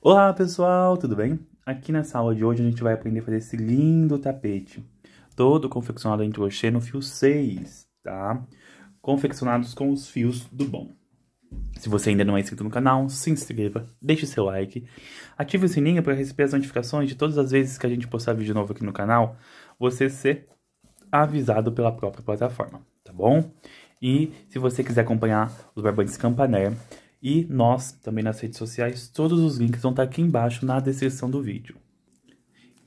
Olá pessoal, tudo bem? Aqui nessa aula de hoje a gente vai aprender a fazer esse lindo tapete, todo confeccionado em crochê no fio 6, tá? Confeccionados com os fios do bom. Se você ainda não é inscrito no canal, se inscreva, deixe seu like, ative o sininho para receber as notificações de todas as vezes que a gente postar vídeo novo aqui no canal, você ser avisado pela própria plataforma, tá bom? E se você quiser acompanhar os barbantes Campaner e nós também nas redes sociais, todos os links vão estar aqui embaixo na descrição do vídeo.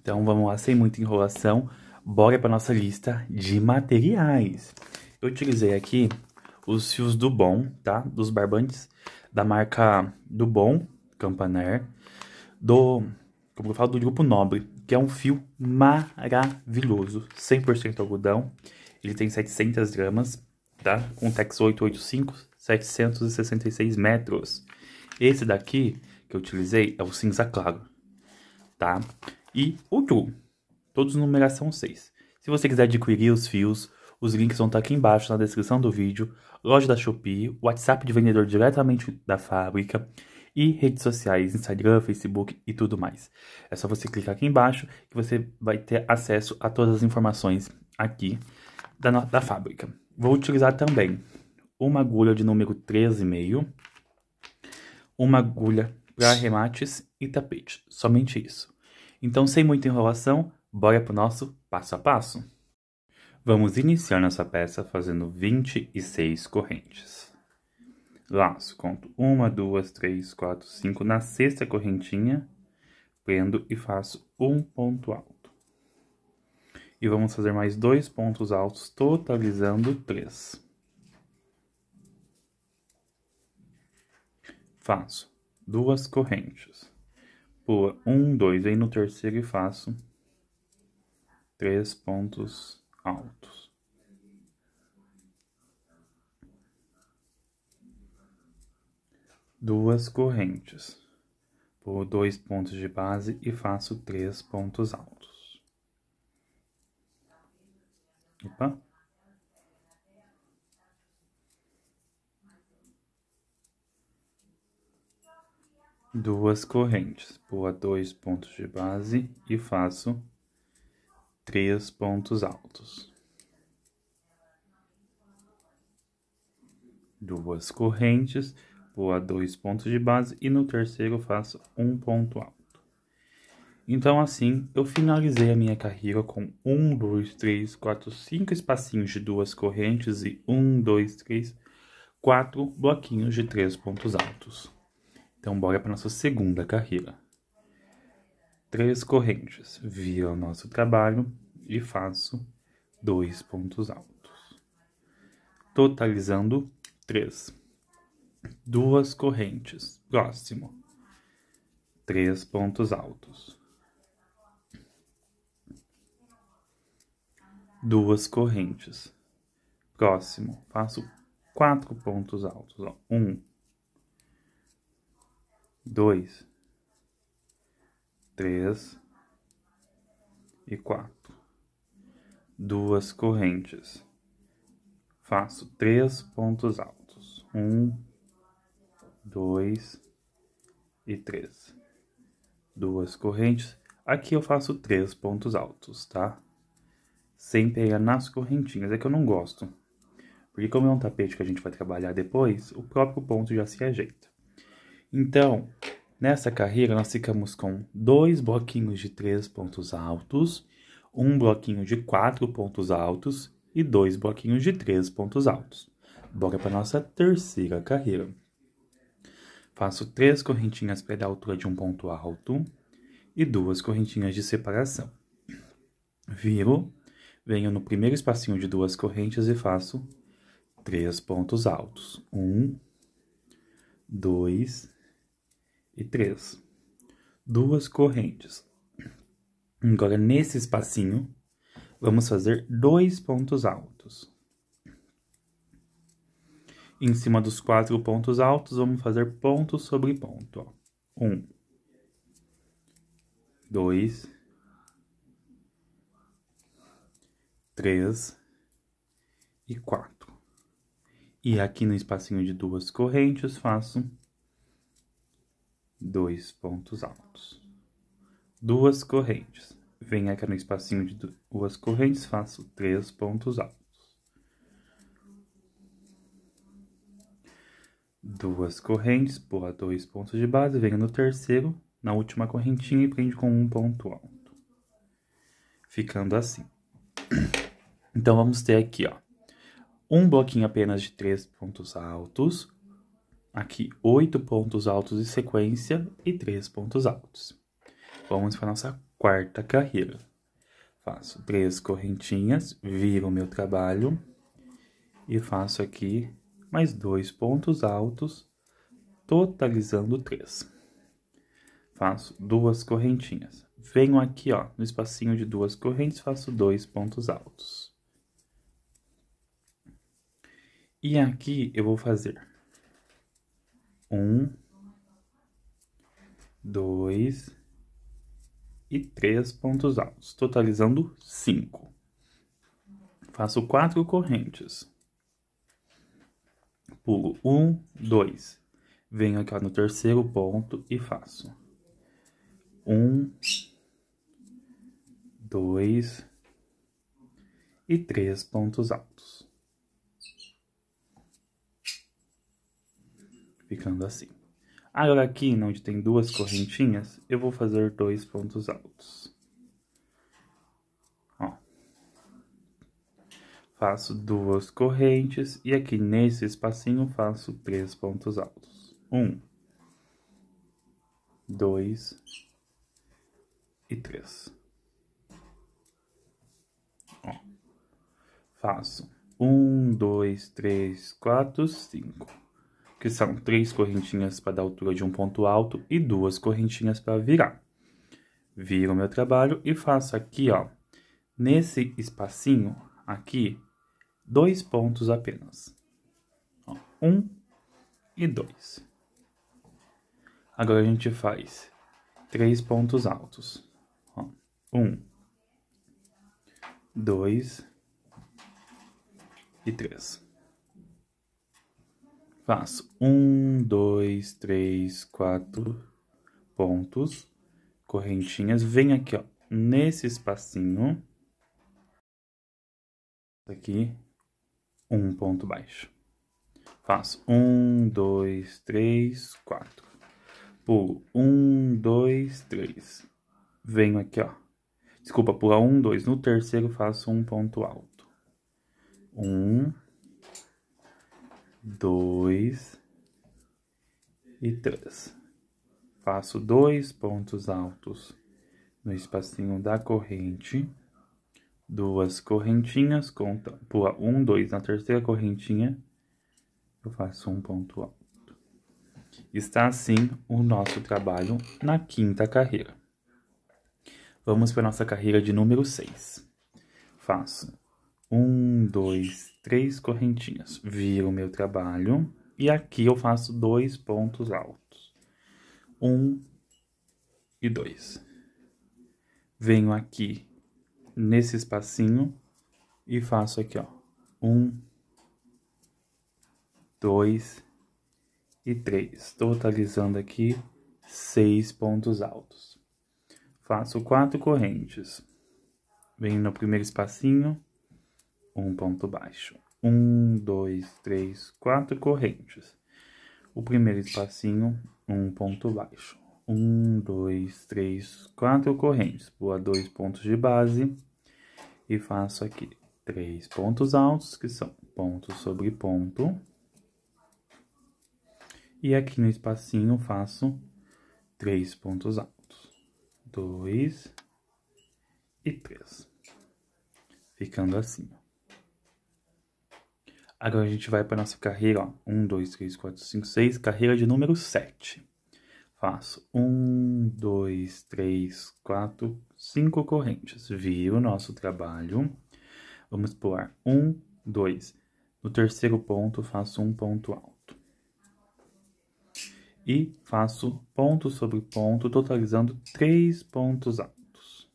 Então vamos lá, sem muita enrolação, bora para nossa lista de materiais. Eu utilizei aqui os fios do Bom, tá? Dos barbantes da marca do Bom, Campaner, do, como eu falo, do Grupo Nobre, que é um fio maravilhoso, 100% algodão. Ele tem 700 gramas, tá? Com Tex 885, 766 metros. Esse daqui que eu utilizei é o cinza claro, tá? E o True, todos numeração 6. Se você quiser adquirir os fios, os links vão estar aqui embaixo na descrição do vídeo, loja da Shopee, WhatsApp de vendedor diretamente da fábrica e redes sociais, Instagram, Facebook e tudo mais. É só você clicar aqui embaixo que você vai ter acesso a todas as informações aqui da, da fábrica. Vou utilizar também uma agulha de número 13,5, uma agulha para remates e tapete. Somente isso. Então, sem muita enrolação, bora para o nosso passo a passo. Vamos iniciar nossa peça fazendo 26 correntes. Laço, conto uma, duas, três, quatro, cinco. Na sexta correntinha, prendo e faço um ponto alto. E vamos fazer mais dois pontos altos, totalizando três. Faço duas correntes. Pula um, dois, aí no terceiro e faço três pontos altos. Duas correntes. Por dois pontos de base e faço três pontos altos. Opa. Duas correntes. Pula dois pontos de base e faço três pontos altos. Duas correntes, vou a dois pontos de base e no terceiro faço um ponto alto. Então, assim, eu finalizei a minha carreira com um, dois, três, quatro, cinco espacinhos de duas correntes e um, dois, três, quatro bloquinhos de três pontos altos. Então, bora para nossa segunda carreira. Três correntes, viro o nosso trabalho e faço dois pontos altos, totalizando três. Duas correntes, próximo, três pontos altos. Duas correntes, próximo, faço quatro pontos altos, ó. um, dois, três e quatro. Duas correntes. Faço três pontos altos. Um, dois e três. Duas correntes. Aqui eu faço três pontos altos, tá? Sem pegar nas correntinhas. É que eu não gosto. Porque como é um tapete que a gente vai trabalhar depois, o próprio ponto já se ajeita. Então, Nessa carreira, nós ficamos com dois bloquinhos de três pontos altos, um bloquinho de quatro pontos altos e dois bloquinhos de três pontos altos. Bora para nossa terceira carreira. Faço três correntinhas para dar altura de um ponto alto e duas correntinhas de separação. Viro, venho no primeiro espacinho de duas correntes e faço três pontos altos. Um, dois e três. Duas correntes. Agora, nesse espacinho, vamos fazer dois pontos altos. Em cima dos quatro pontos altos, vamos fazer ponto sobre ponto. Ó. Um, dois, três e quatro. E aqui no espacinho de duas correntes, faço dois pontos altos. Duas correntes. Venho aqui no espacinho de duas correntes, faço três pontos altos. Duas correntes, pula dois pontos de base, venho no terceiro, na última correntinha e prende com um ponto alto. Ficando assim. Então, vamos ter aqui, ó, um bloquinho apenas de três pontos altos, aqui oito pontos altos em sequência e três pontos altos. Vamos para nossa quarta carreira. Faço três correntinhas, viro o meu trabalho e faço aqui mais dois pontos altos, totalizando três. Faço duas correntinhas. Venho aqui, ó, no espacinho de duas correntes, faço dois pontos altos. E aqui eu vou fazer um, dois e três pontos altos, totalizando cinco. Faço quatro correntes. Pulo um, dois. Venho aqui no terceiro ponto e faço um, dois e três pontos altos. Ficando assim. Agora aqui, onde tem duas correntinhas, eu vou fazer dois pontos altos. Ó. Faço duas correntes e aqui nesse espacinho faço três pontos altos. Um, dois e três. Ó. Faço um, dois, três, quatro, cinco que são três correntinhas para dar altura de um ponto alto e duas correntinhas para virar. Viro meu trabalho e faço aqui, ó, nesse espacinho aqui, dois pontos apenas. Ó, um e dois. Agora a gente faz três pontos altos. Ó, um, dois e três. Faço um, dois, três, quatro pontos, correntinhas. Vem aqui, ó, nesse espacinho. Aqui, um ponto baixo. Faço um, dois, três, quatro. Pulo um, dois, três. Venho aqui, ó. Desculpa, pular um, dois. No terceiro, faço um ponto alto. Um, dois e três. Faço dois pontos altos no espacinho da corrente, duas correntinhas, conta, pula um, dois, na terceira correntinha, eu faço um ponto alto. Está assim o nosso trabalho na quinta carreira. Vamos para nossa carreira de número 6. Faço um, dois, três correntinhas. Viro o meu trabalho e aqui eu faço dois pontos altos. Um e dois. Venho aqui nesse espacinho e faço aqui, ó. Um, dois e três. Totalizando aqui seis pontos altos. Faço quatro correntes. Venho no primeiro espacinho um ponto baixo. Um, dois, três, quatro correntes. O primeiro espacinho, um ponto baixo. Um, dois, três, quatro correntes. Pula dois pontos de base e faço aqui três pontos altos, que são ponto sobre ponto. E aqui no espacinho faço três pontos altos. Dois e três. Ficando assim, ó. Agora a gente vai para nossa carreira, ó. 1, 2, 3, 4, 5, 6, carreira de número 7. Faço 1, 2, 3, 4, 5 correntes. Viro o nosso trabalho. Vamos pular 1, 2. No terceiro ponto, faço um ponto alto. E faço ponto sobre ponto, totalizando 3 pontos altos.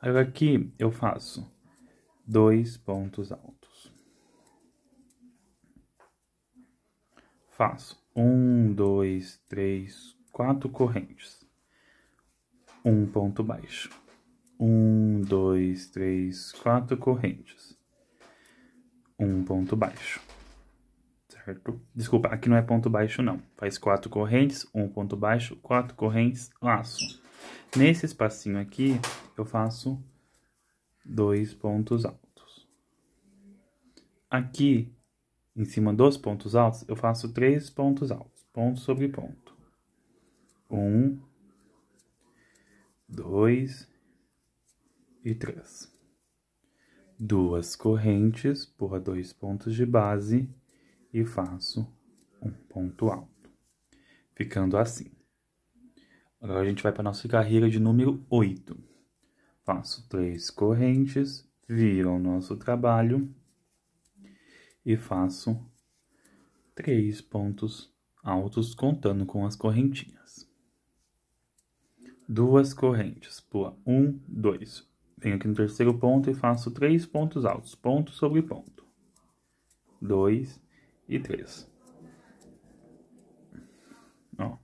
Agora aqui eu faço dois pontos altos. Faço Um, dois, três, quatro correntes. Um ponto baixo. Um, dois, três, quatro correntes. Um ponto baixo. Certo? Desculpa, aqui não é ponto baixo, não. Faz quatro correntes, um ponto baixo, quatro correntes, laço. Nesse espacinho aqui, eu faço dois pontos altos. Aqui, em cima dos pontos altos, eu faço três pontos altos, ponto sobre ponto. Um, dois e três. Duas correntes por dois pontos de base e faço um ponto alto, ficando assim. Agora a gente vai para nossa carreira de número 8. Faço três correntes, viro o nosso trabalho e faço três pontos altos contando com as correntinhas. Duas correntes, pula um, dois. Venho aqui no terceiro ponto e faço três pontos altos, ponto sobre ponto. Dois e três. Ó.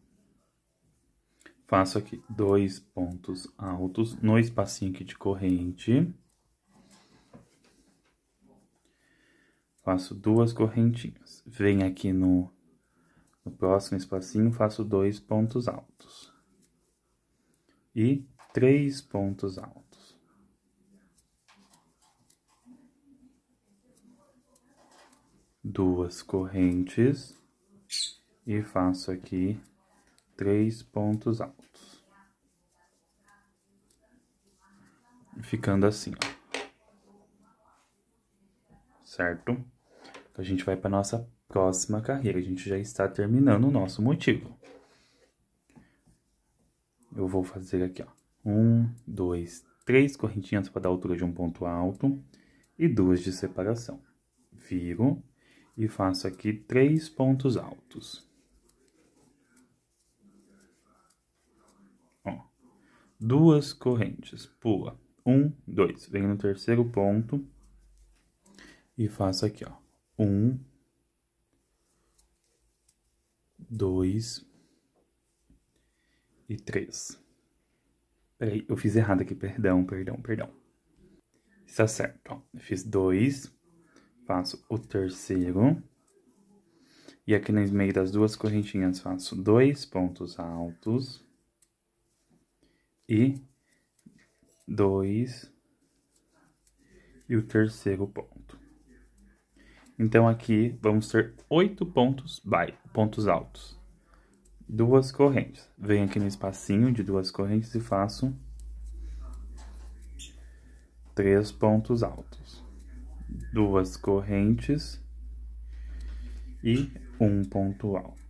Faço aqui dois pontos altos no espacinho aqui de corrente. Faço duas correntinhas. Venho aqui no, no próximo espacinho, faço dois pontos altos. E três pontos altos. Duas correntes. E faço aqui três pontos altos. Ficando assim, ó. Certo? A gente vai para nossa próxima carreira. A gente já está terminando o nosso motivo. Eu vou fazer aqui, ó. Um, dois, três correntinhas para dar altura de um ponto alto e duas de separação. Viro e faço aqui três pontos altos. Duas correntes. Pula. Um, dois. Venho no terceiro ponto e faço aqui, ó. Um, dois e três. Peraí, eu fiz errado aqui, perdão, perdão, perdão. Está certo, ó. Eu fiz dois, faço o terceiro. E aqui no meio das duas correntinhas faço dois pontos altos e dois e o terceiro ponto. Então, aqui vamos ter oito pontos, by, pontos altos. Duas correntes. Venho aqui no espacinho de duas correntes e faço três pontos altos. Duas correntes e um ponto alto.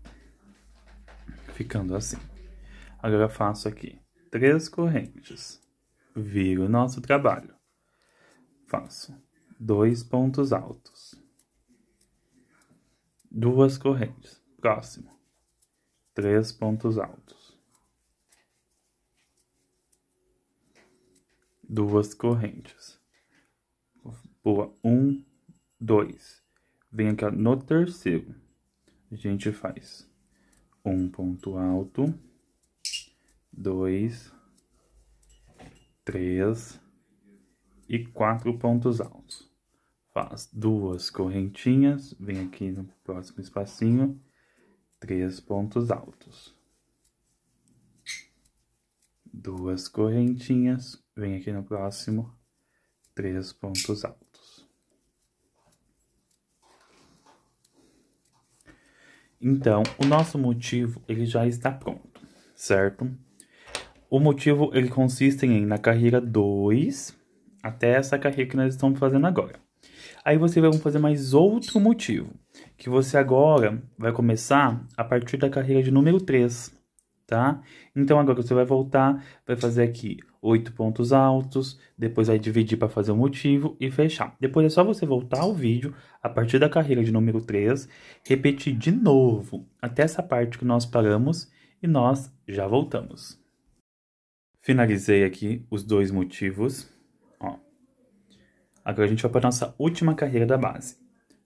Ficando assim. Agora faço aqui três correntes. Viro o nosso trabalho. Faço dois pontos altos. Duas correntes. Próximo. Três pontos altos. Duas correntes. Pula um, dois. Vem aqui no terceiro. A gente faz um ponto alto dois, três e quatro pontos altos. Faz duas correntinhas, vem aqui no próximo espacinho, três pontos altos. Duas correntinhas, vem aqui no próximo, três pontos altos. Então, o nosso motivo, ele já está pronto, certo? O motivo ele consiste em na carreira 2 até essa carreira que nós estamos fazendo agora. Aí você vai fazer mais outro motivo, que você agora vai começar a partir da carreira de número 3, tá? Então agora você vai voltar, vai fazer aqui oito pontos altos, depois vai dividir para fazer o motivo e fechar. Depois é só você voltar ao vídeo a partir da carreira de número 3, repetir de novo até essa parte que nós paramos e nós já voltamos. Finalizei aqui os dois motivos. Ó. Agora a gente vai para a nossa última carreira da base.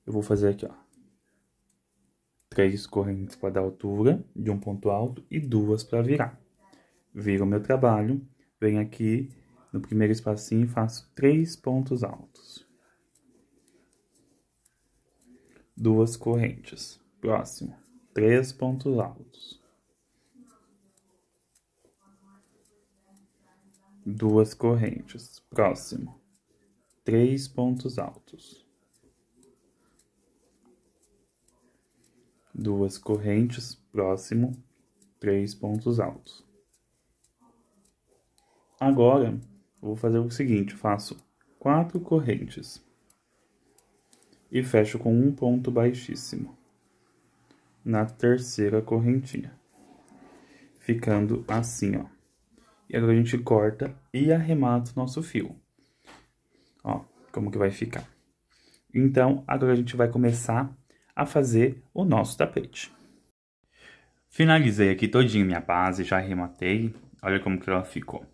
Eu vou fazer aqui, ó. três correntes para dar altura de um ponto alto e duas para virar. Viro o meu trabalho, venho aqui no primeiro espacinho e faço três pontos altos. Duas correntes. Próximo, três pontos altos. Duas correntes. Próximo, três pontos altos. duas correntes, próximo, três pontos altos. Agora, vou fazer o seguinte, faço quatro correntes e fecho com um ponto baixíssimo na terceira correntinha, ficando assim, ó. E agora a gente corta e arremata o nosso fio. Ó, como que vai ficar. Então, agora a gente vai começar a fazer o nosso tapete. Finalizei aqui todinho minha base, já arrematei. Olha como que ela ficou.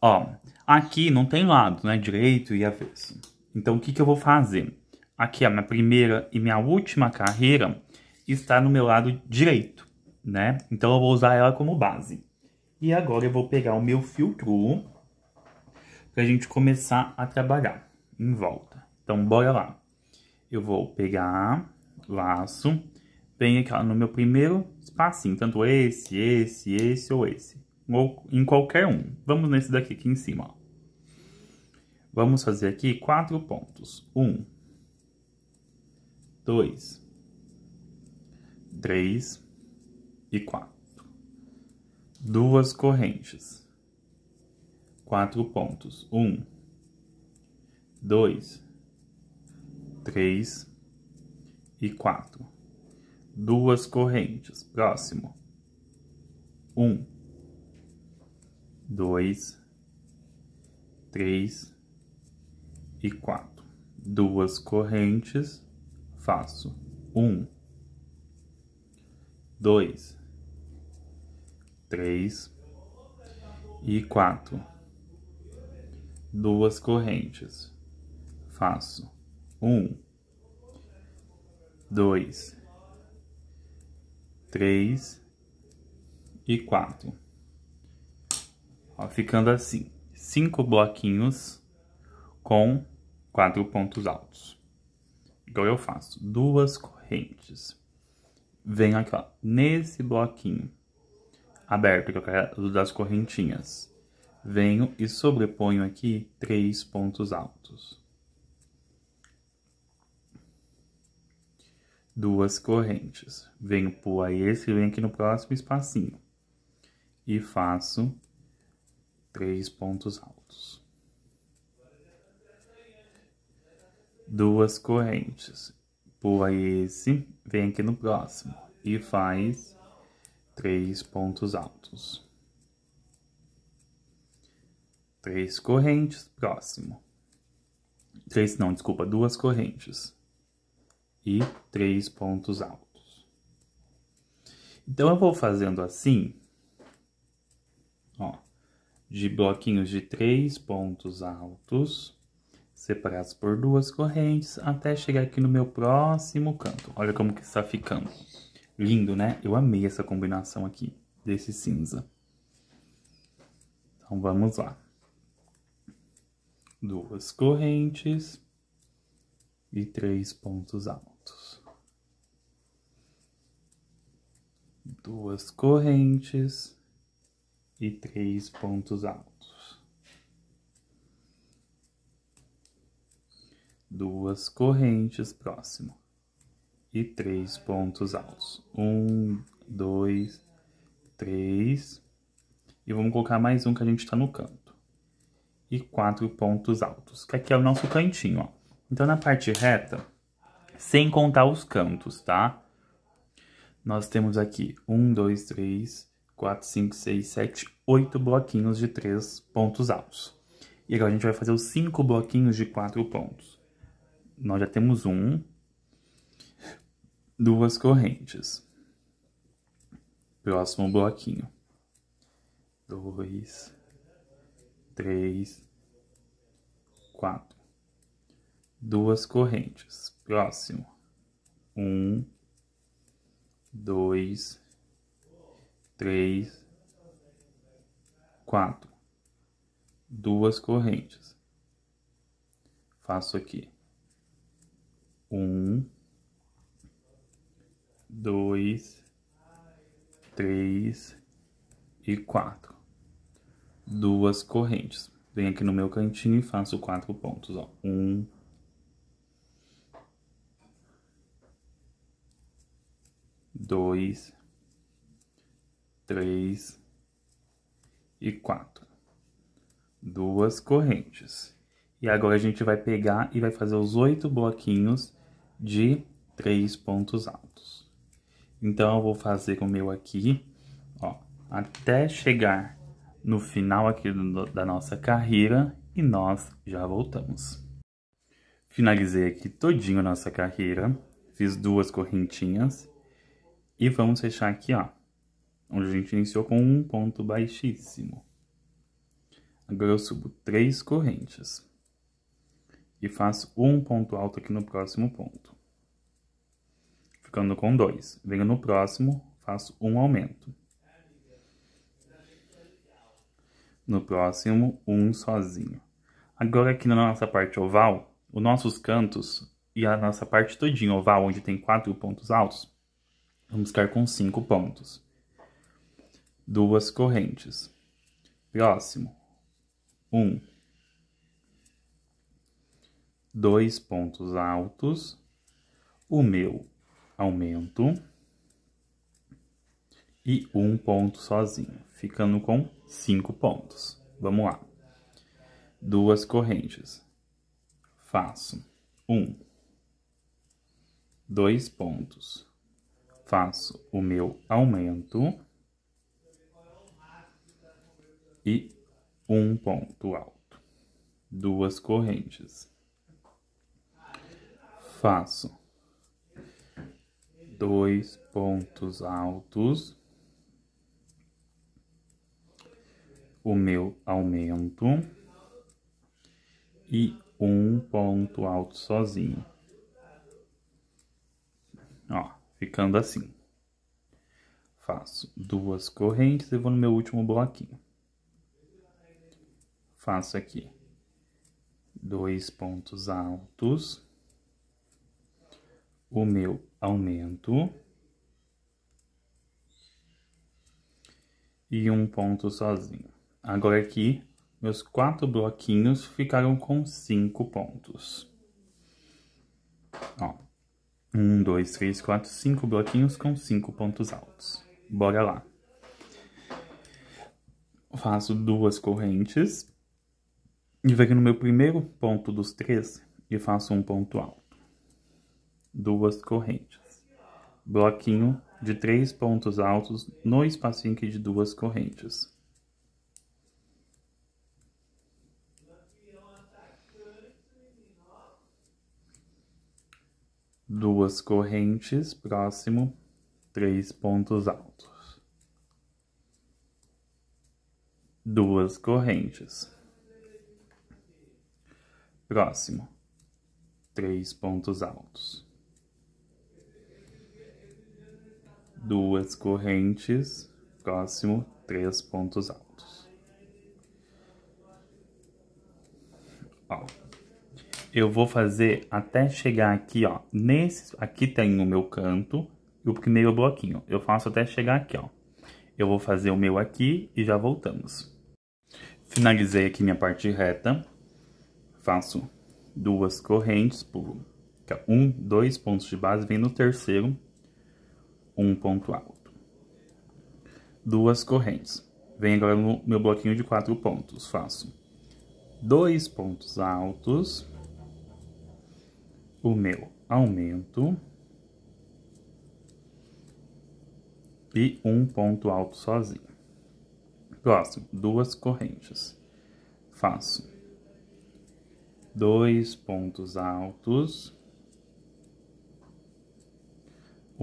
Ó, aqui não tem lado, né? Direito e avesso. Então, o que que eu vou fazer? Aqui, a minha primeira e minha última carreira está no meu lado direito, né? Então, eu vou usar ela como base. E agora eu vou pegar o meu fio true para a gente começar a trabalhar em volta. Então, bora lá. Eu vou pegar laço, vem aqui no meu primeiro espacinho, tanto esse, esse, esse ou esse, ou em qualquer um. Vamos nesse daqui aqui em cima, ó. Vamos fazer aqui quatro pontos. Um, dois, três e quatro. Duas correntes. Quatro pontos. Um, dois, três e quatro. Duas correntes. Próximo. Um, dois, três e quatro. Duas correntes. Faço um, dois, três e quatro. Duas correntes. Faço um dois, três e quatro. Ó, ficando assim, cinco bloquinhos com quatro pontos altos. Igual eu faço, duas correntes. Venho aqui, ó, nesse bloquinho aberto, que é o das correntinhas. Venho e sobreponho aqui três pontos altos. duas correntes. Venho pular esse e venho aqui no próximo espacinho. E faço três pontos altos. Duas correntes. Pula esse, vem aqui no próximo. E faz três pontos altos. Três correntes, próximo. Três, não, desculpa, duas correntes e três pontos altos. Então, eu vou fazendo assim, ó, de bloquinhos de três pontos altos, separados por duas correntes, até chegar aqui no meu próximo canto. Olha como que está ficando. Lindo, né? Eu amei essa combinação aqui, desse cinza. Então, vamos lá. Duas correntes e três pontos altos. duas correntes e três pontos altos. Duas correntes próximo e três pontos altos. Um, dois, três. E vamos colocar mais um que a gente está no canto. E quatro pontos altos, que aqui é o nosso cantinho, ó. Então, na parte reta, sem contar os cantos, tá? nós temos aqui 1, 2, 3, 4, 5, 6, 7, 8 bloquinhos de 3 pontos altos. E agora a gente vai fazer os 5 bloquinhos de 4 pontos. Nós já temos um, duas correntes. Próximo bloquinho. Dois, três, quatro. Duas correntes. Próximo. Um, dois, três, quatro. Duas correntes. Faço aqui. Um, dois, três e quatro. Duas correntes. Venho aqui no meu cantinho e faço quatro pontos, ó. Um, dois, três e quatro. Duas correntes. E agora a gente vai pegar e vai fazer os oito bloquinhos de três pontos altos. Então, eu vou fazer o meu aqui, ó, até chegar no final aqui do, da nossa carreira e nós já voltamos. Finalizei aqui todinho a nossa carreira, fiz duas correntinhas e vamos fechar aqui, ó, onde a gente iniciou com um ponto baixíssimo. Agora eu subo três correntes e faço um ponto alto aqui no próximo ponto. Ficando com dois. Venho no próximo, faço um aumento. No próximo, um sozinho. Agora aqui na nossa parte oval, os nossos cantos e a nossa parte todinha oval, onde tem quatro pontos altos, Vamos ficar com cinco pontos. Duas correntes. Próximo. Um. Dois pontos altos. O meu aumento. E um ponto sozinho, ficando com cinco pontos. Vamos lá. Duas correntes. Faço um, dois pontos faço o meu aumento e um ponto alto, duas correntes. Faço dois pontos altos, o meu aumento e um ponto alto sozinho. Ó ficando assim. Faço duas correntes e vou no meu último bloquinho. Faço aqui dois pontos altos, o meu aumento e um ponto sozinho. Agora aqui, meus quatro bloquinhos ficaram com cinco pontos. Ó, um, dois, três, quatro, cinco bloquinhos com cinco pontos altos. Bora lá. Faço duas correntes. E venho no meu primeiro ponto dos três e faço um ponto alto. Duas correntes. Bloquinho de três pontos altos no espacinho de duas correntes. duas correntes, próximo, três pontos altos. Duas correntes. Próximo, três pontos altos. Duas correntes, próximo, três pontos altos. Ó eu vou fazer até chegar aqui, ó. Nesse, aqui tem o meu canto e o primeiro bloquinho. Eu faço até chegar aqui, ó. Eu vou fazer o meu aqui e já voltamos. Finalizei aqui minha parte reta. Faço duas correntes por é um, dois pontos de base, vem no terceiro, um ponto alto. Duas correntes. Vem agora no meu bloquinho de quatro pontos. Faço dois pontos altos o meu aumento e um ponto alto sozinho. Próximo, duas correntes. Faço dois pontos altos,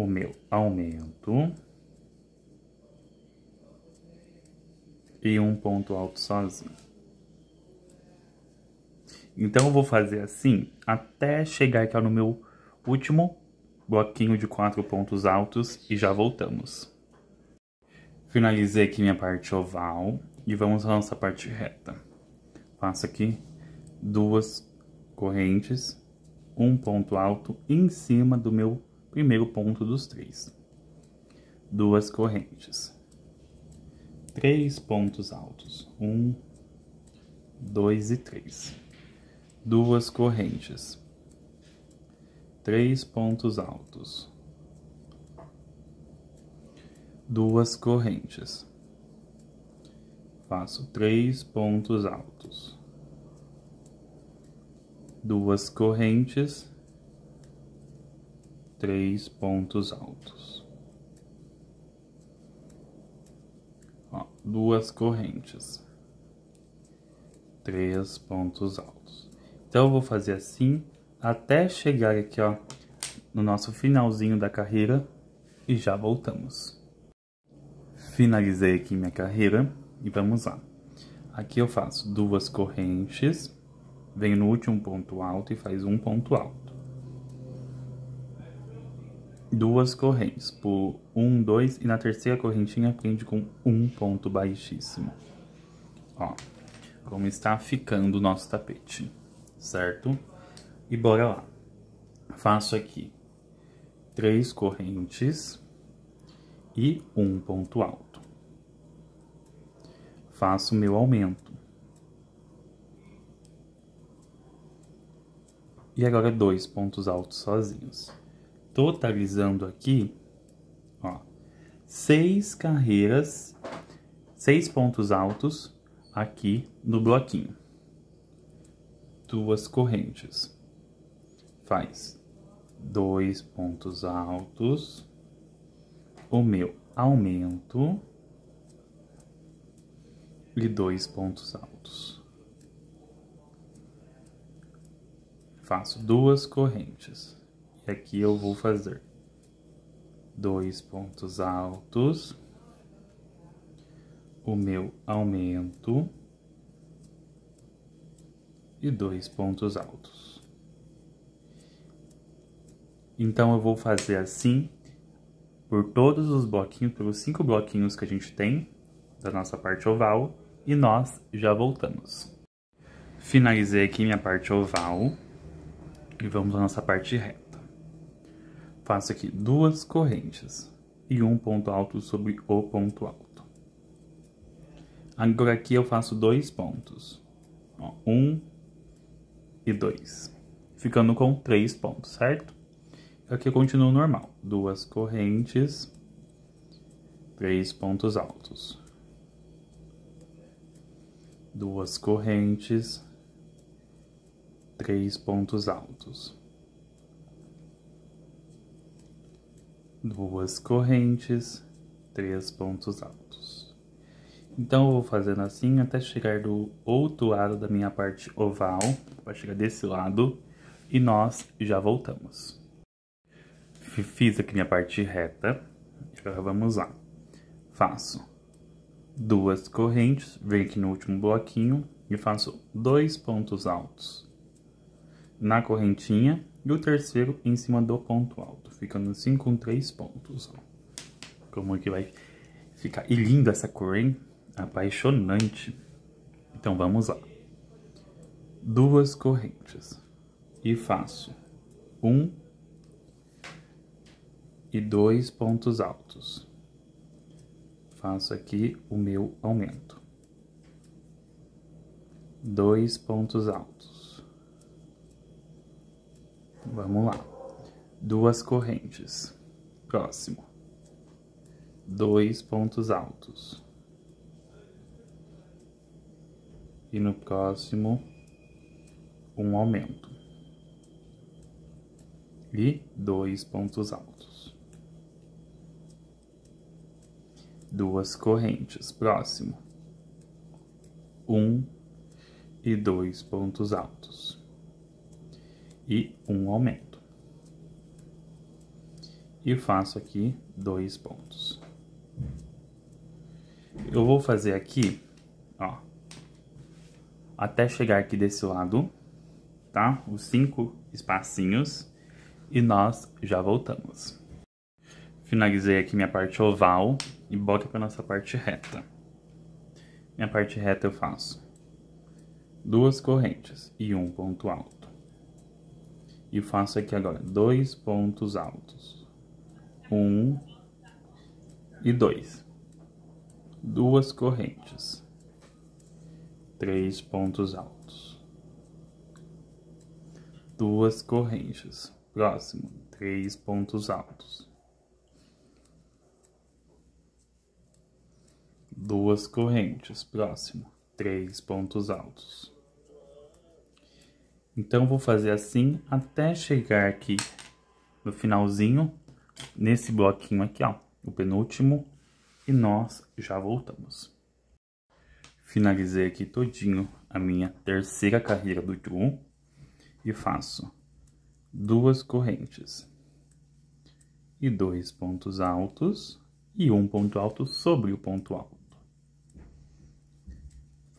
o meu aumento e um ponto alto sozinho. Então, eu vou fazer assim até chegar aqui no meu último bloquinho de quatro pontos altos e já voltamos. Finalizei aqui minha parte oval e vamos à nossa parte reta. Faço aqui duas correntes, um ponto alto em cima do meu primeiro ponto dos três. Duas correntes. Três pontos altos. Um, dois e três. Duas correntes. Três pontos altos. Duas correntes. Faço três pontos altos duas correntes, três pontos altos. Ó, duas correntes, três pontos altos. Então, eu vou fazer assim até chegar aqui, ó, no nosso finalzinho da carreira e já voltamos. Finalizei aqui minha carreira e vamos lá. Aqui eu faço duas correntes vem no último ponto alto e faz um ponto alto. Duas correntes, por um, dois, e na terceira correntinha prende com um ponto baixíssimo. Ó, como está ficando o nosso tapete, certo? E bora lá. Faço aqui três correntes e um ponto alto. Faço meu aumento. e agora dois pontos altos sozinhos. Totalizando aqui, ó, seis carreiras, seis pontos altos aqui no bloquinho. Duas correntes. Faz dois pontos altos, o meu aumento e dois pontos altos. faço duas correntes. E aqui eu vou fazer dois pontos altos, o meu aumento e dois pontos altos. Então, eu vou fazer assim por todos os bloquinhos, pelos cinco bloquinhos que a gente tem da nossa parte oval, e nós já voltamos. Finalizei aqui minha parte oval. E vamos à nossa parte reta. Faço aqui duas correntes e um ponto alto sobre o ponto alto. Agora aqui eu faço dois pontos. Ó, um e dois. Ficando com três pontos, certo? Aqui eu continuo normal. Duas correntes, três pontos altos. Duas correntes, três pontos altos, duas correntes, três pontos altos. Então, eu vou fazendo assim até chegar do outro lado da minha parte oval, vai chegar desse lado, e nós já voltamos. Fiz aqui minha parte reta, agora vamos lá. Faço duas correntes, venho aqui no último bloquinho e faço dois pontos altos na correntinha e o terceiro em cima do ponto alto, ficando assim com três pontos. Ó. Como que vai ficar? E linda essa cor, hein? Apaixonante. Então vamos lá. Duas correntes e faço um e dois pontos altos. Faço aqui o meu aumento. Dois pontos altos Vamos lá. Duas correntes. Próximo. Dois pontos altos. E no próximo, um aumento. E dois pontos altos. Duas correntes. Próximo. Um e dois pontos altos e um aumento. E faço aqui dois pontos. Eu vou fazer aqui, ó, até chegar aqui desse lado, tá? Os cinco espacinhos. e nós já voltamos. Finalizei aqui minha parte oval e bota para nossa parte reta. Minha parte reta eu faço duas correntes e um ponto alto. E faço aqui agora dois pontos altos. Um e dois. Duas correntes. Três pontos altos. Duas correntes. Próximo, três pontos altos. Duas correntes. Próximo, três pontos altos. Então, vou fazer assim até chegar aqui no finalzinho, nesse bloquinho aqui, ó, o penúltimo, e nós já voltamos. Finalizei aqui todinho a minha terceira carreira do tru e faço duas correntes e dois pontos altos e um ponto alto sobre o ponto alto.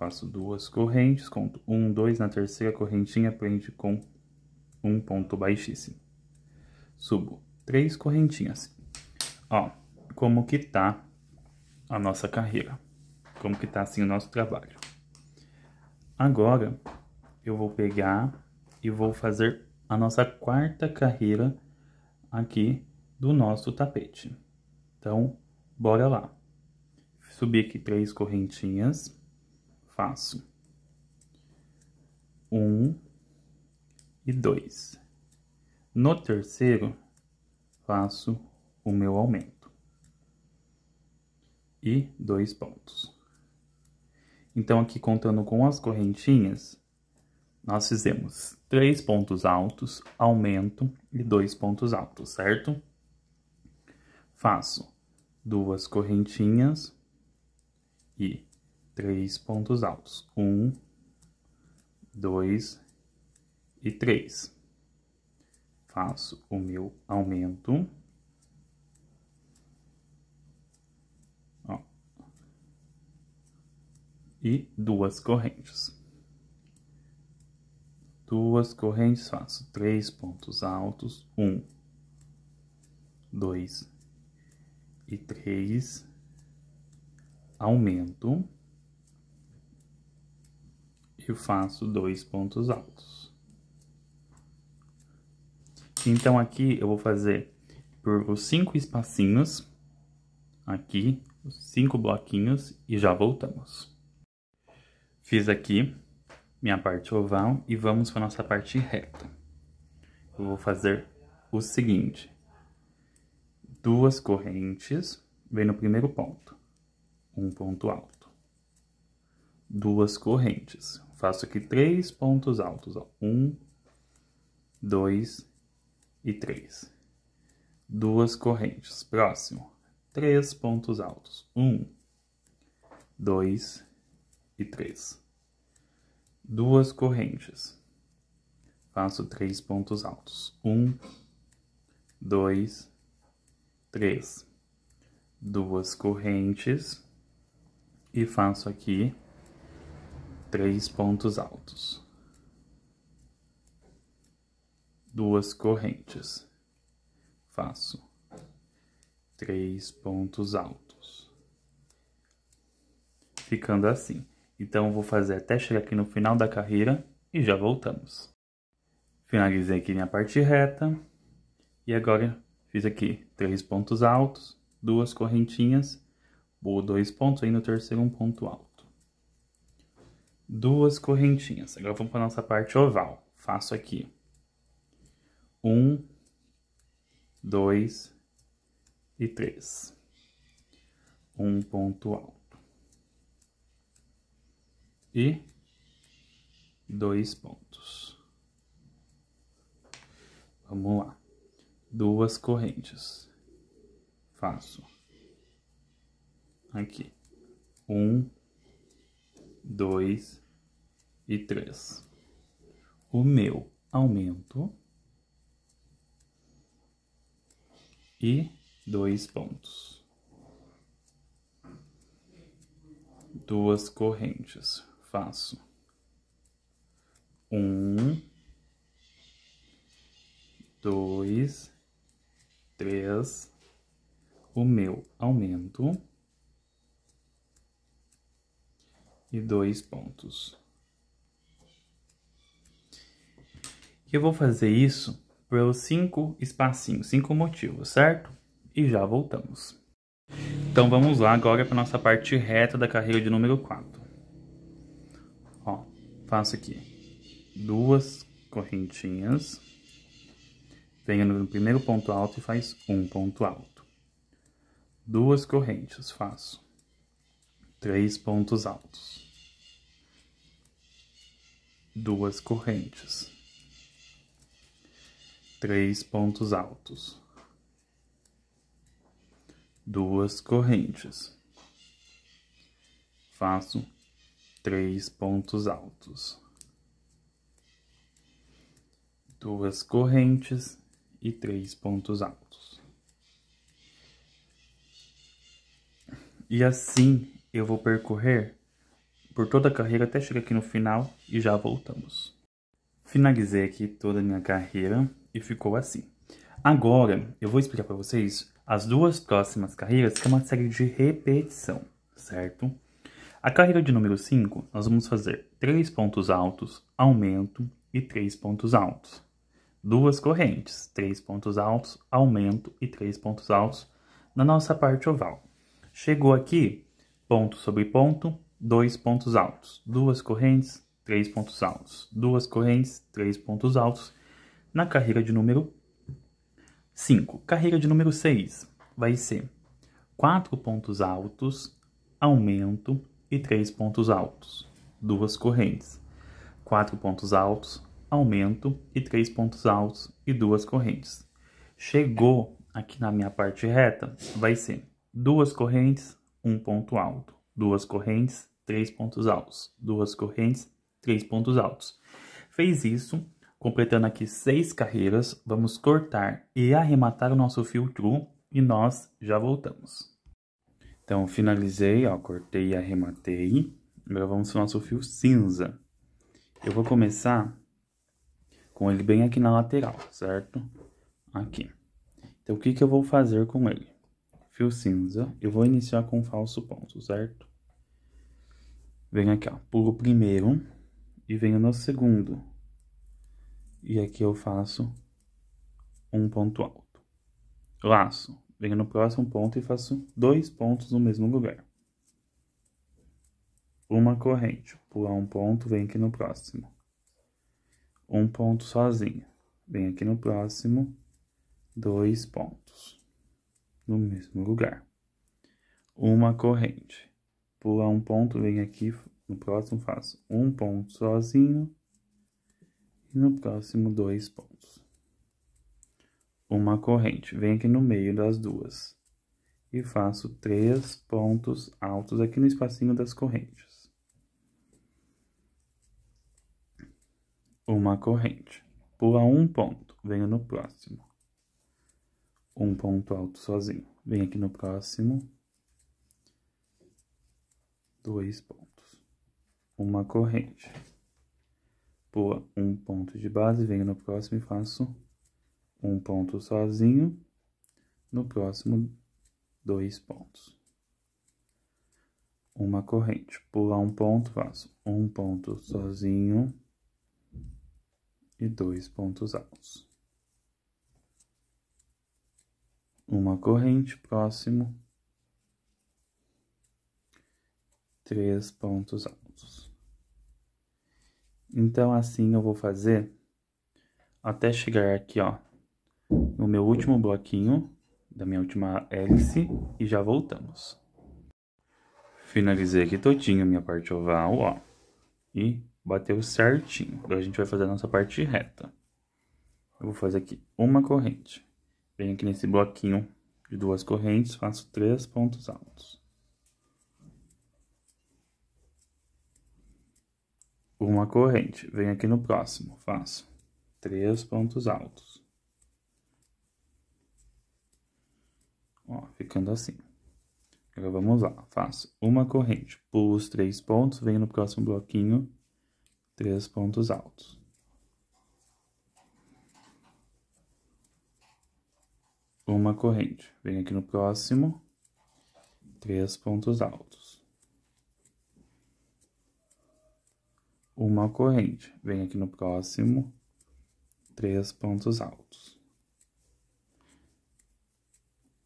Faço duas correntes, conto um, dois, na terceira correntinha prende com um ponto baixíssimo. Subo três correntinhas. Ó, como que tá a nossa carreira. Como que tá assim o nosso trabalho. Agora, eu vou pegar e vou fazer a nossa quarta carreira aqui do nosso tapete. Então, bora lá. Subi aqui três correntinhas faço um e dois. No terceiro, faço o meu aumento e dois pontos. Então, aqui contando com as correntinhas, nós fizemos três pontos altos, aumento e dois pontos altos, certo? Faço duas correntinhas e três pontos altos. Um, dois e três. Faço o meu aumento. Ó. E duas correntes. Duas correntes, faço três pontos altos. Um, dois e três. Aumento e faço dois pontos altos. Então, aqui eu vou fazer por os cinco espacinhos, aqui, os cinco bloquinhos, e já voltamos. Fiz aqui minha parte oval e vamos para nossa parte reta. Eu vou fazer o seguinte, duas correntes, vem no primeiro ponto, um ponto alto, duas correntes, faço aqui três pontos altos, ó. Um, dois e três. Duas correntes. Próximo, três pontos altos. Um, dois e três. Duas correntes. Faço três pontos altos. Um, dois, três. Duas correntes. E faço aqui três pontos altos, duas correntes, faço três pontos altos, ficando assim. Então, vou fazer até chegar aqui no final da carreira e já voltamos. Finalizei aqui minha parte reta. E agora fiz aqui três pontos altos, duas correntinhas, vou dois pontos aí no terceiro um ponto alto duas correntinhas. Agora vamos para nossa parte oval. Faço aqui um, dois e três. Um ponto alto. E dois pontos. Vamos lá. Duas correntes. Faço aqui um, dois e três. O meu aumento e dois pontos. Duas correntes. Faço um, dois, três, o meu aumento e dois pontos. Eu vou fazer isso pelos cinco espacinhos, cinco motivos, certo? E já voltamos. Então vamos lá agora para nossa parte reta da carreira de número 4. Ó, faço aqui duas correntinhas, venho no primeiro ponto alto e faz um ponto alto. Duas correntes, faço três pontos altos. Duas correntes, três pontos altos duas correntes. Faço três pontos altos, duas correntes e três pontos altos. E assim eu vou percorrer por toda a carreira até chegar aqui no final e já voltamos. Finalizei aqui toda a minha carreira e ficou assim. Agora eu vou explicar para vocês as duas próximas carreiras, que é uma série de repetição, certo? A carreira de número 5, nós vamos fazer 3 pontos altos, aumento e 3 pontos altos. Duas correntes, 3 pontos altos, aumento e 3 pontos altos na nossa parte oval. Chegou aqui, ponto sobre ponto, 2 pontos altos. Duas correntes, 3 pontos altos. Duas correntes, 3 pontos altos. Na carreira de número 5. Carreira de número 6 vai ser 4 pontos altos, aumento e 3 pontos altos. Duas correntes. 4 pontos altos, aumento e 3 pontos altos e duas correntes. Chegou aqui na minha parte reta, vai ser duas correntes, um ponto alto. Duas correntes, três pontos altos. Duas correntes, três pontos altos. Fez isso, Completando aqui seis carreiras, vamos cortar e arrematar o nosso fio true e nós já voltamos. Então, finalizei, ó, cortei e arrematei. Agora vamos para o nosso fio cinza. Eu vou começar com ele bem aqui na lateral, certo? Aqui. Então, o que que eu vou fazer com ele? Fio cinza, eu vou iniciar com um falso ponto, certo? Venho aqui, ó, pulo o primeiro e venho no segundo. E aqui eu faço um ponto alto. Laço. Venho no próximo ponto e faço dois pontos no mesmo lugar. Uma corrente. Pular um ponto, vem aqui no próximo. Um ponto sozinho. Vem aqui no próximo. Dois pontos. No mesmo lugar. Uma corrente. Pular um ponto, vem aqui no próximo, faço um ponto sozinho e no próximo dois pontos. Uma corrente, vem aqui no meio das duas e faço três pontos altos aqui no espacinho das correntes. Uma corrente, pula um ponto, venho no próximo. Um ponto alto sozinho, vem aqui no próximo. Dois pontos. Uma corrente pula um ponto de base, venho no próximo e faço um ponto sozinho, no próximo dois pontos. Uma corrente, pular um ponto, faço um ponto sozinho e dois pontos altos. Uma corrente, próximo, três pontos altos. Então, assim eu vou fazer até chegar aqui, ó, no meu último bloquinho da minha última hélice e já voltamos. Finalizei aqui todinho minha parte oval, ó, e bateu certinho. Agora a gente vai fazer a nossa parte reta. Eu vou fazer aqui uma corrente. Venho aqui nesse bloquinho de duas correntes, faço três pontos altos. uma corrente. Venho aqui no próximo, faço três pontos altos. Ó, ficando assim. Agora vamos lá, faço uma corrente, pulo os três pontos, venho no próximo bloquinho, três pontos altos. Uma corrente. Vem aqui no próximo, três pontos altos. Uma corrente. Vem aqui no próximo, três pontos altos.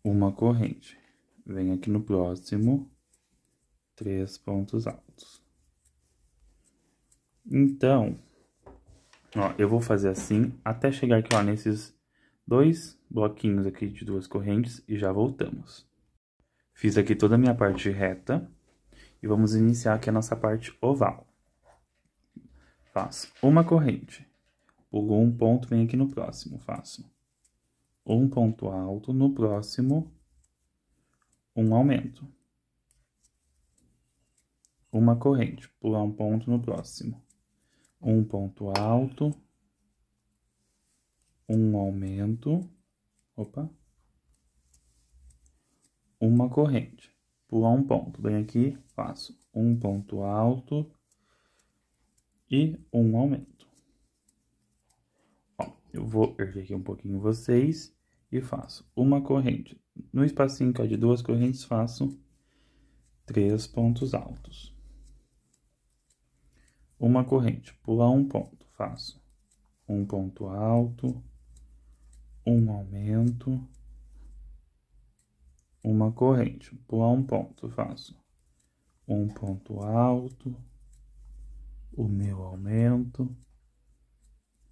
Uma corrente. Vem aqui no próximo, três pontos altos. Então, ó, eu vou fazer assim até chegar aqui, ó, nesses dois bloquinhos aqui de duas correntes e já voltamos. Fiz aqui toda a minha parte reta e vamos iniciar aqui a nossa parte oval. Faço uma corrente, pulo um ponto, vem aqui no próximo, faço um ponto alto, no próximo, um aumento. Uma corrente, pular um ponto no próximo. Um ponto alto, um aumento, opa, uma corrente, pular um ponto. Bem aqui, faço um ponto alto e um aumento. Ó, eu vou erguer aqui um pouquinho vocês e faço uma corrente. No espacinho que é de duas correntes, faço três pontos altos. Uma corrente, pular um ponto, faço um ponto alto, um aumento, uma corrente, pular um ponto, faço um ponto alto, o meu aumento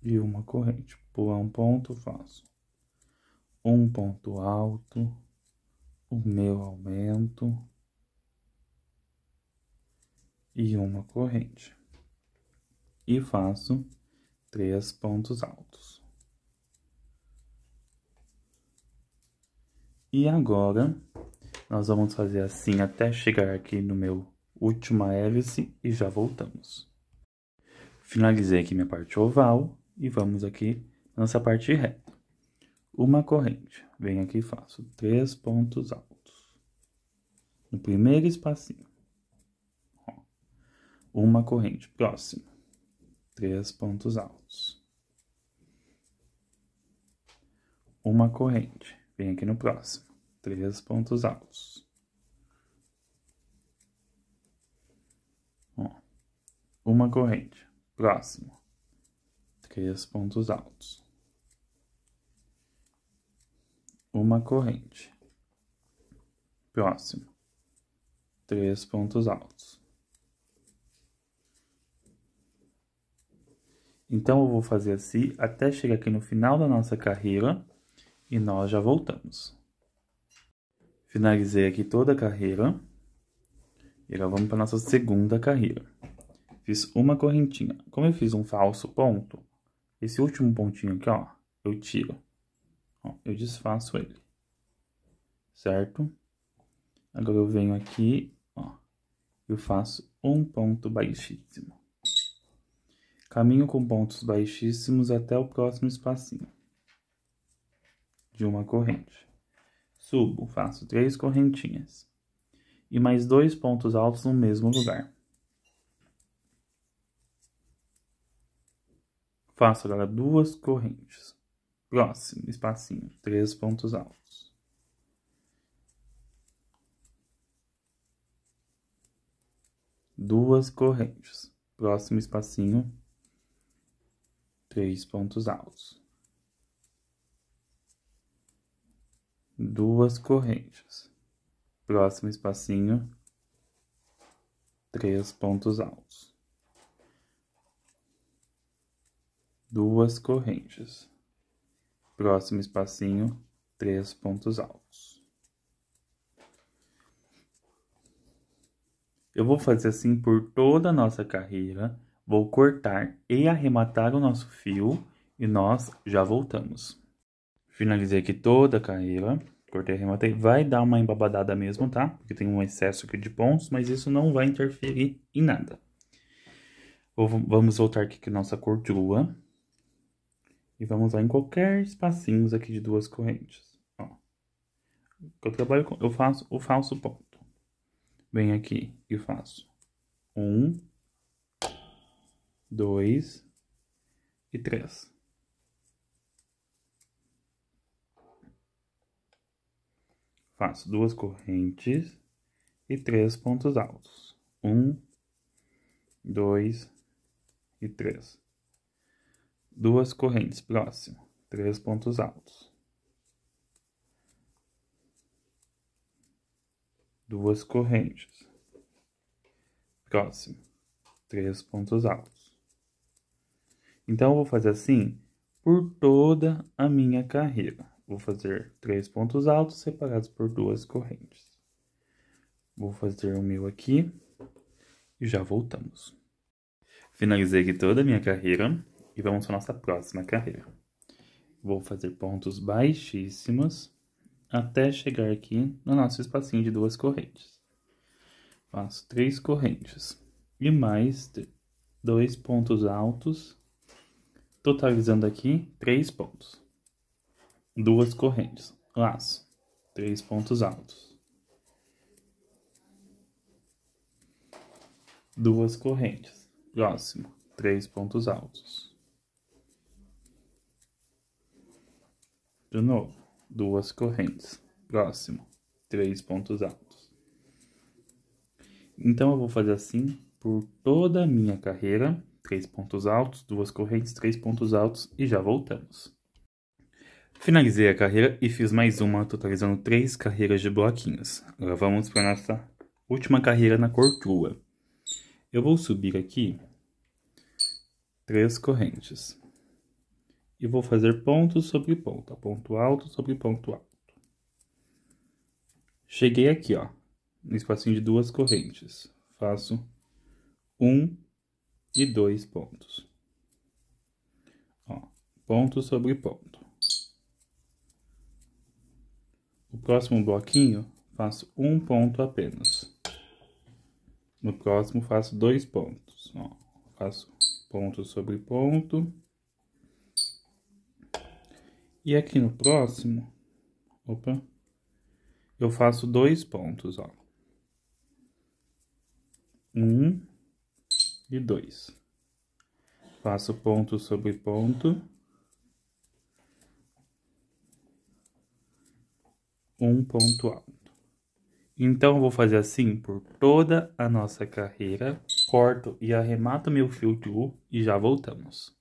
e uma corrente, pular um ponto, faço um ponto alto, o meu aumento e uma corrente. E faço três pontos altos. E agora, nós vamos fazer assim até chegar aqui no meu última hélice e já voltamos. Finalizei aqui minha parte oval e vamos aqui nessa parte reta. Uma corrente, venho aqui e faço três pontos altos. No primeiro espacinho. Uma corrente, próximo. Três pontos altos. Uma corrente Vem aqui no próximo. Três pontos altos. Ó, uma corrente. Próximo. Três pontos altos. Uma corrente. Próximo. Três pontos altos. Então, eu vou fazer assim até chegar aqui no final da nossa carreira e nós já voltamos. Finalizei aqui toda a carreira. E agora vamos para nossa segunda carreira. Fiz uma correntinha. Como eu fiz um falso ponto, esse último pontinho aqui, ó, eu tiro. Ó, eu desfaço ele. Certo? Agora eu venho aqui, ó, eu faço um ponto baixíssimo. Caminho com pontos baixíssimos até o próximo espacinho de uma corrente. Subo, faço três correntinhas. E mais dois pontos altos no mesmo lugar. Faço agora duas correntes. Próximo, espacinho, três pontos altos. Duas correntes. Próximo espacinho, três pontos altos. Duas correntes. Próximo espacinho, três pontos altos. Duas correntes. Próximo espacinho, três pontos altos. Eu vou fazer assim por toda a nossa carreira. Vou cortar e arrematar o nosso fio e nós já voltamos. Finalizei aqui toda a carreira. Cortei, arrematei. Vai dar uma embabadada mesmo, tá? Porque tem um excesso aqui de pontos, mas isso não vai interferir em nada. Vamos voltar aqui com a nossa cordua. E vamos lá em qualquer espacinhos aqui de duas correntes. Ó. Eu trabalho com, eu faço o falso ponto. Venho aqui e faço um, dois e três. Faço duas correntes e três pontos altos. Um, dois e três. Duas correntes, próximo, três pontos altos. Duas correntes. Próximo, três pontos altos. Então, eu vou fazer assim por toda a minha carreira. Vou fazer três pontos altos separados por duas correntes. Vou fazer o meu aqui e já voltamos. Finalizei aqui toda a minha carreira e vamos para nossa próxima carreira. Vou fazer pontos baixíssimos até chegar aqui no nosso espacinho de duas correntes. Faço três correntes e mais dois pontos altos, totalizando aqui três pontos. Duas correntes, laço, três pontos altos. Duas correntes, próximo, três pontos altos. De novo, duas correntes, próximo, três pontos altos. Então, eu vou fazer assim por toda a minha carreira, três pontos altos, duas correntes, três pontos altos e já voltamos. Finalizei a carreira e fiz mais uma, totalizando três carreiras de bloquinhos. Agora vamos para nossa última carreira na cor crua. Eu vou subir aqui três correntes. E vou fazer ponto sobre ponto, ponto alto sobre ponto alto. Cheguei aqui, ó, no espacinho de duas correntes. Faço um e dois pontos. Ó, ponto sobre ponto. O próximo bloquinho, faço um ponto apenas. No próximo, faço dois pontos. Ó, faço ponto sobre ponto. E aqui no próximo, opa, eu faço dois pontos, ó. Um e dois. Faço ponto sobre ponto. Um ponto alto. Então, eu vou fazer assim por toda a nossa carreira. Corto e arremato meu fio de U e já voltamos.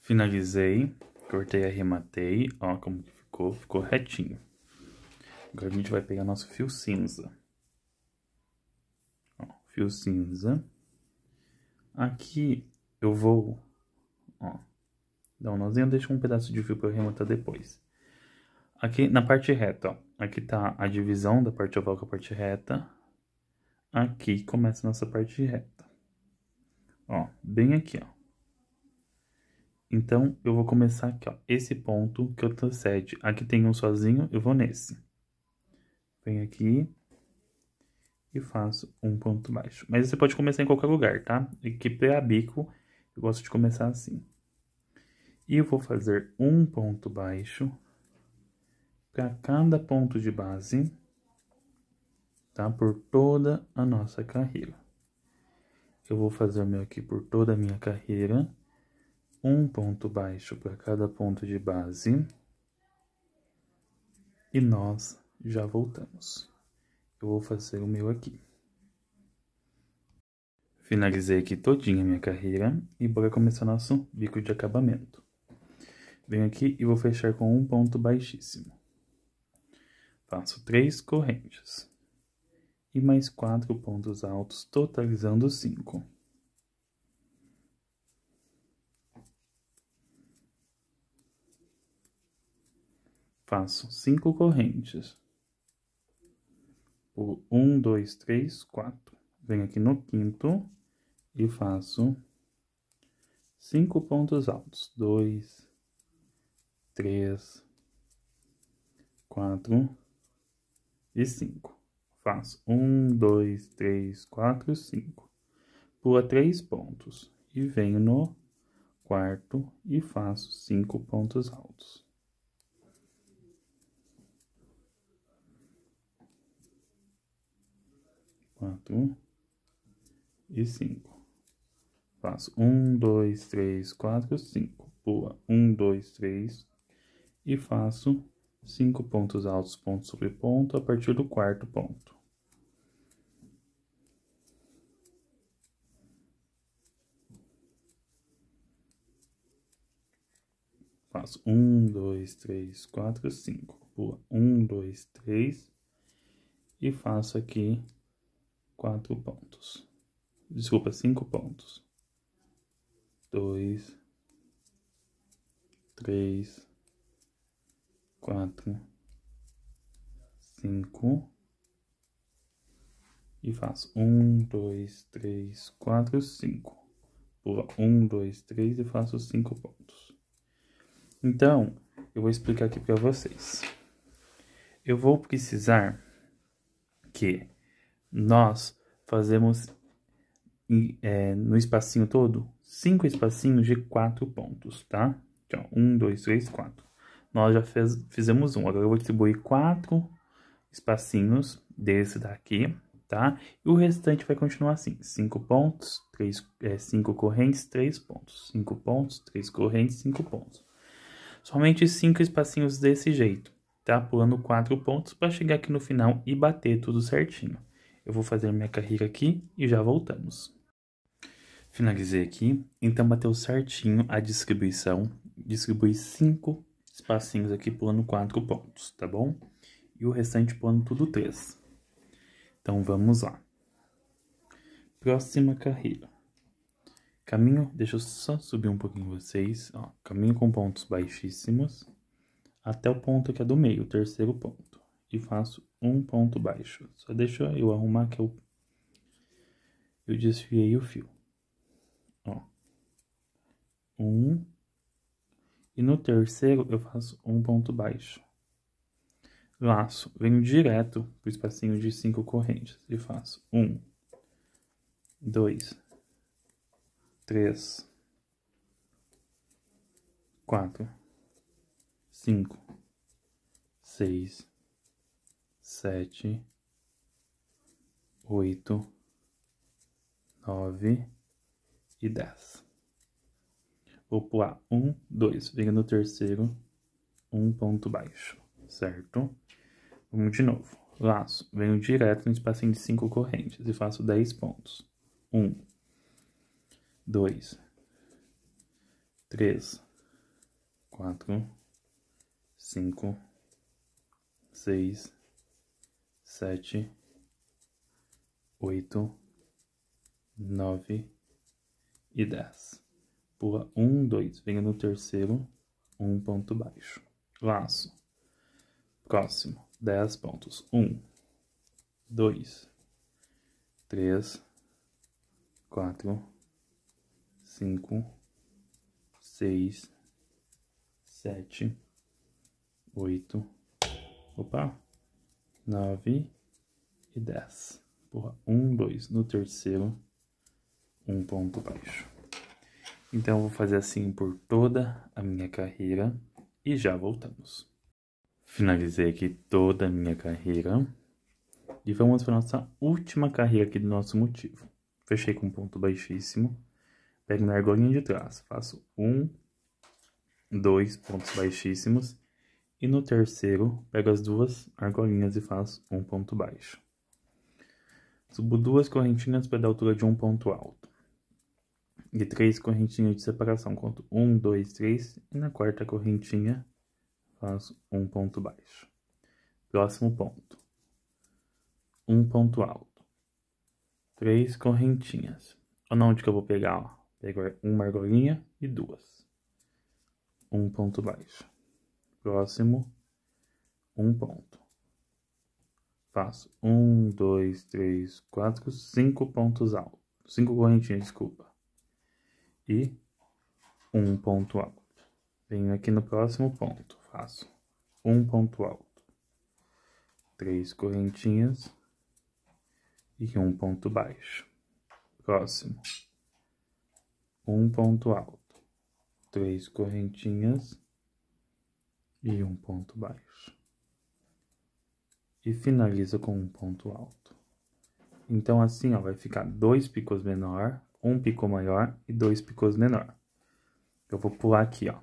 Finalizei, cortei e arrematei. Ó como ficou, ficou retinho. Agora a gente vai pegar nosso fio cinza. Ó, fio cinza. Aqui eu vou, ó, dar um nozinho, deixa um pedaço de fio para arrematar depois. Aqui na parte reta, ó, aqui tá a divisão da parte oval com a parte reta. Aqui começa a nossa parte reta. Ó, bem aqui, ó. Então, eu vou começar aqui, ó. Esse ponto que antecede. Aqui tem um sozinho, eu vou nesse. Venho aqui e faço um ponto baixo. Mas você pode começar em qualquer lugar, tá? Aqui pra bico, eu gosto de começar assim. E eu vou fazer um ponto baixo para cada ponto de base, tá? Por toda a nossa carreira. Eu vou fazer o meu aqui por toda a minha carreira, um ponto baixo para cada ponto de base, e nós já voltamos. Eu vou fazer o meu aqui. Finalizei aqui todinha a minha carreira e bora começar nosso bico de acabamento. Venho aqui e vou fechar com um ponto baixíssimo. Faço três correntes. E mais quatro pontos altos, totalizando cinco. Faço cinco correntes. Por um, dois, três, quatro. Venho aqui no quinto e faço cinco pontos altos. Dois, três, quatro, e cinco. Faço um, dois, três, quatro, cinco. Pula três pontos e venho no quarto e faço cinco pontos altos. Quatro e cinco. Faço um, dois, três, quatro, cinco. Pula um, dois, três e faço cinco pontos altos, ponto sobre ponto, a partir do quarto ponto. Faço um, dois, três, quatro, cinco. Pula um, dois, três. E faço aqui quatro pontos. Desculpa, cinco pontos. Dois, três, quatro, cinco. E faço um, dois, três, quatro, cinco. Pula um, dois, três e faço cinco pontos. Então, eu vou explicar aqui para vocês. Eu vou precisar que nós fazemos é, no espacinho todo cinco espacinhos de quatro pontos, tá? Então, um, dois, três, quatro. Nós já fez, fizemos um, agora eu vou distribuir quatro espacinhos desse daqui, tá? E o restante vai continuar assim, cinco pontos, três, é, cinco correntes, três pontos, cinco pontos, três correntes, cinco pontos. Somente cinco espacinhos desse jeito, tá? Pulando quatro pontos para chegar aqui no final e bater tudo certinho. Eu vou fazer minha carreira aqui e já voltamos. Finalizei aqui, então bateu certinho a distribuição. Distribuí cinco espacinhos aqui pulando quatro pontos, tá bom? E o restante pulando tudo três. Então vamos lá. Próxima carreira. Caminho, deixa eu só subir um pouquinho vocês, ó, caminho com pontos baixíssimos até o ponto que é do meio, o terceiro ponto, e faço um ponto baixo. Só deixa eu arrumar que eu, eu desfiei o fio. Ó, um, e no terceiro eu faço um ponto baixo. Laço, venho direto pro espacinho de cinco correntes e faço um, dois, três, quatro, cinco, seis, sete, oito, nove e dez. Vou pular um, dois, venho no terceiro, um ponto baixo, certo? Vamos de novo. Laço, venho direto no espacinho de cinco correntes e faço dez pontos. Um, dois, três, quatro, cinco, seis, sete, oito, nove e dez. Pula um, dois, venha no terceiro, um ponto baixo. Laço. Próximo, dez pontos. Um, dois, três, quatro, cinco, seis, sete, oito, opa, nove e dez. Porra, um, dois. No terceiro, um ponto baixo. Então, eu vou fazer assim por toda a minha carreira e já voltamos. Finalizei aqui toda a minha carreira e vamos para nossa última carreira aqui do nosso motivo. Fechei com ponto baixíssimo Pego na argolinha de trás, faço um, dois pontos baixíssimos. E no terceiro, pego as duas argolinhas e faço um ponto baixo. Subo duas correntinhas para dar altura de um ponto alto. E três correntinhas de separação. Conto um, dois, três. E na quarta correntinha, faço um ponto baixo. Próximo ponto. Um ponto alto. Três correntinhas. Olha onde que eu vou pegar, ó. Pego uma argolinha e duas. Um ponto baixo. Próximo, um ponto. Faço um, dois, três, quatro, cinco pontos altos. Cinco correntinhas, desculpa. E um ponto alto. Venho aqui no próximo ponto. Faço um ponto alto. Três correntinhas e um ponto baixo. Próximo um ponto alto, três correntinhas e um ponto baixo. E finaliza com um ponto alto. Então, assim, ó, vai ficar dois picos menor, um pico maior e dois picos menor. Eu vou pular aqui, ó.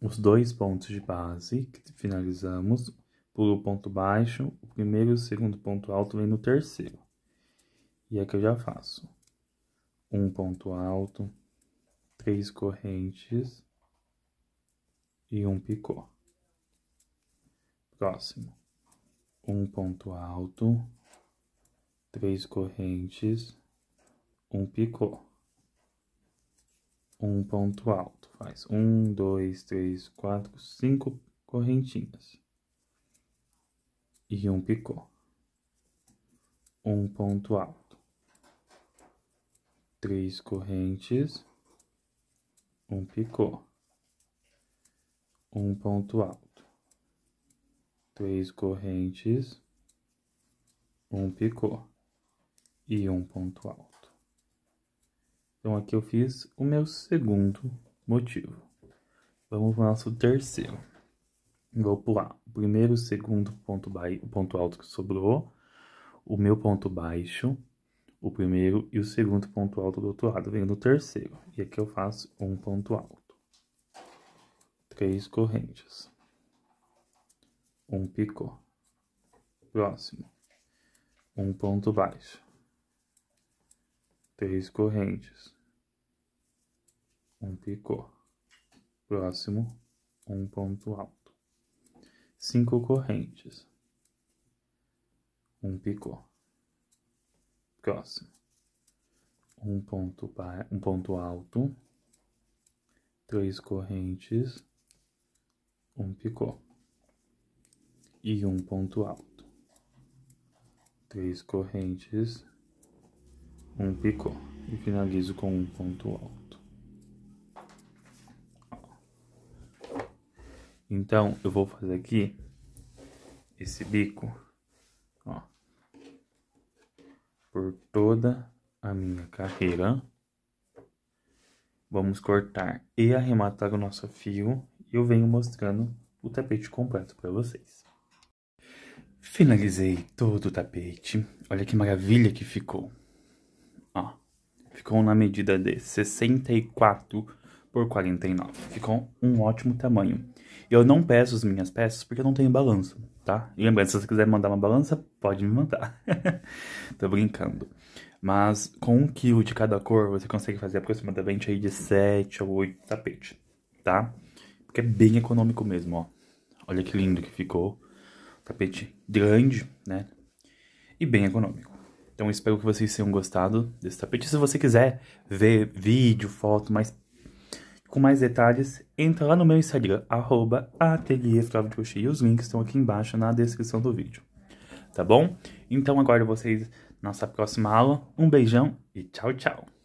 os dois pontos de base que finalizamos, pulo o ponto baixo, o primeiro e o segundo ponto alto vem no terceiro. E aqui eu já faço um ponto alto, três correntes e um picô. Próximo, um ponto alto, três correntes, um picô um ponto alto. Faz um, dois, três, quatro, cinco correntinhas. E um picô. Um ponto alto. Três correntes. Um picô. Um ponto alto. Três correntes. Um picô. E um ponto alto. Então aqui eu fiz o meu segundo motivo. Vamos para o nosso terceiro. Vou pular o primeiro, o segundo ponto, baixo, ponto alto que sobrou, o meu ponto baixo, o primeiro e o segundo ponto alto do outro lado, venho no terceiro. E aqui eu faço um ponto alto. Três correntes. Um picô. Próximo. Um ponto baixo três correntes, um picô, próximo, um ponto alto, cinco correntes, um picô, próximo, um ponto, um ponto alto, três correntes, um picô. E um ponto alto, três correntes, um picô e finalizo com um ponto alto. Então, eu vou fazer aqui esse bico, ó, por toda a minha carreira. Vamos cortar e arrematar o nosso fio e eu venho mostrando o tapete completo para vocês. Finalizei todo o tapete. Olha que maravilha que ficou. Ficou na medida de 64 por 49. Ficou um ótimo tamanho. Eu não peço as minhas peças porque eu não tenho balança, tá? E lembrando, se você quiser mandar uma balança, pode me mandar. Tô brincando. Mas com um quilo de cada cor, você consegue fazer aproximadamente aí de 7 a 8 tapetes, tá? Porque é bem econômico mesmo, ó. Olha que lindo que ficou. Tapete grande, né? E bem econômico. Então espero que vocês tenham gostado desse tapete. Se você quiser ver vídeo, foto, mais com mais detalhes, entra lá no meu Instagram, arroba e os links estão aqui embaixo na descrição do vídeo. Tá bom? Então aguardo vocês nossa próxima aula. Um beijão e tchau, tchau!